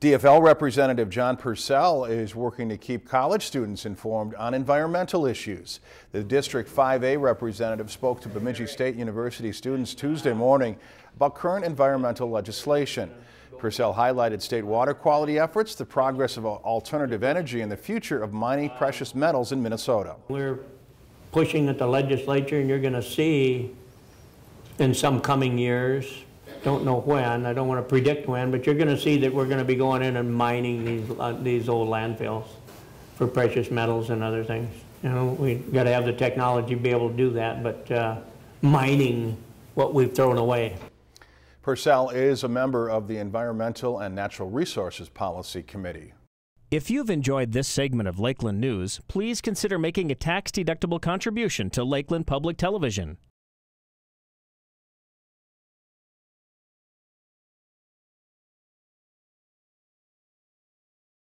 DFL Representative John Persell is working to keep college students informed on environmental issues. The District 5A representative spoke to Bemidji State University students Tuesday morning about current environmental legislation. Persell highlighted state water quality efforts, the progress of alternative energy, and the future of mining precious metals in Minnesota. We're pushing at the legislature, and you're going to see in some coming years don't know when, I don't want to predict when, but you're going to see that we're going to be going in and mining these, uh, these old landfills for precious metals and other things. You know, we've got to have the technology to be able to do that, but uh, mining what we've thrown away. Persell is a member of the Environmental and Natural Resources Policy Committee. If you've enjoyed this segment of Lakeland News, please consider making a tax-deductible contribution to Lakeland Public Television.